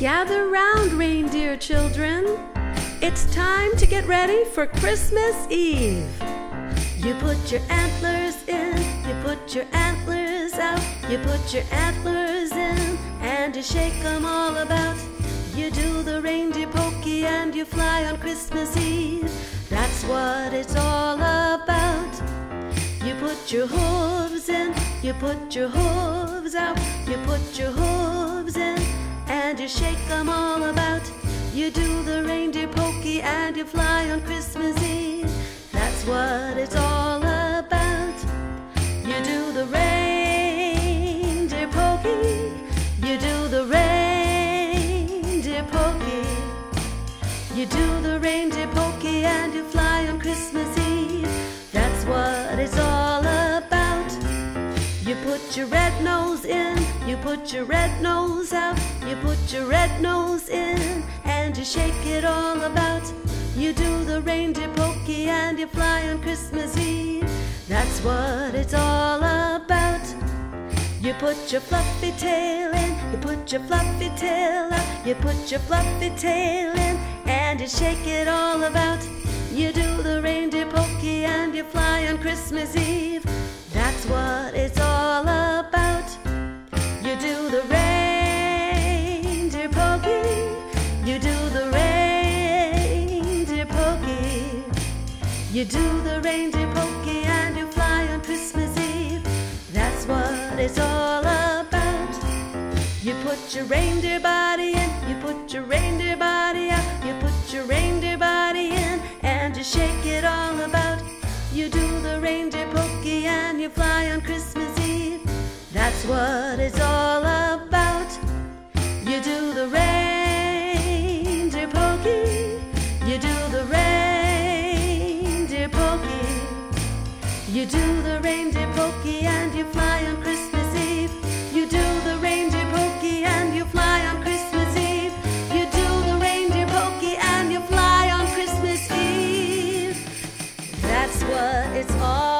Gather round, reindeer children. It's time to get ready for Christmas Eve. You put your antlers in, you put your antlers out, you put your antlers in, and you shake them all about. You do the reindeer pokey and you fly on Christmas Eve. That's what it's all about. You put your hooves in, you put your hooves out, you put your hooves in, and you shake them all about. You do the reindeer pokey and you fly on Christmas Eve. That's what it's all about. You do the reindeer pokey, you do the reindeer pokey. You do the reindeer pokey and you fly on Christmas Eve. That's what it's all about. You put your red nose in, you put your red nose out, you put your red nose in, and you shake it all about. You do the reindeer pokey and you fly on Christmas Eve. That's what it's all about. You put your fluffy tail in, you put your fluffy tail out, you put your fluffy tail in, and you shake it all about. You do the reindeer pokey and you fly on Christmas Eve. That's what it's You do the reindeer pokey and you fly on Christmas Eve. That's what it's all about. You put your reindeer body in, you put your reindeer body out, you put your reindeer body in, and you shake it all about. You do the reindeer pokey and you fly on Christmas Eve. That's what it's all You do the reindeer pokey and you fly on Christmas Eve. You do the reindeer pokey and you fly on Christmas Eve. You do the reindeer pokey and you fly on Christmas Eve. That's what it's all